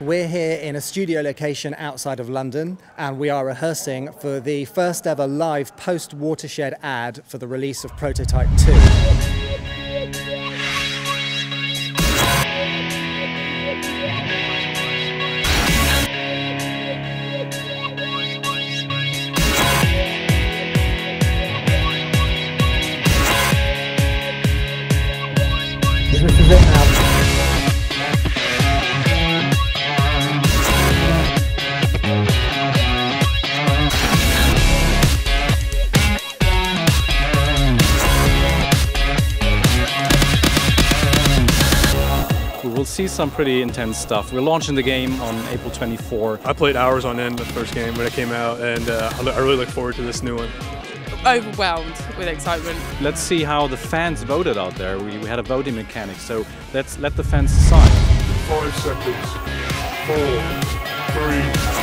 We're here in a studio location outside of London and we are rehearsing for the first ever live post watershed ad for the release of Prototype 2. This is it now. We will see some pretty intense stuff. We're launching the game on April 24. I played hours on end the first game when it came out, and uh, I really look forward to this new one. overwhelmed with excitement. Let's see how the fans voted out there. We, we had a voting mechanic, so let's let the fans decide. Five seconds. Four, three, two, one.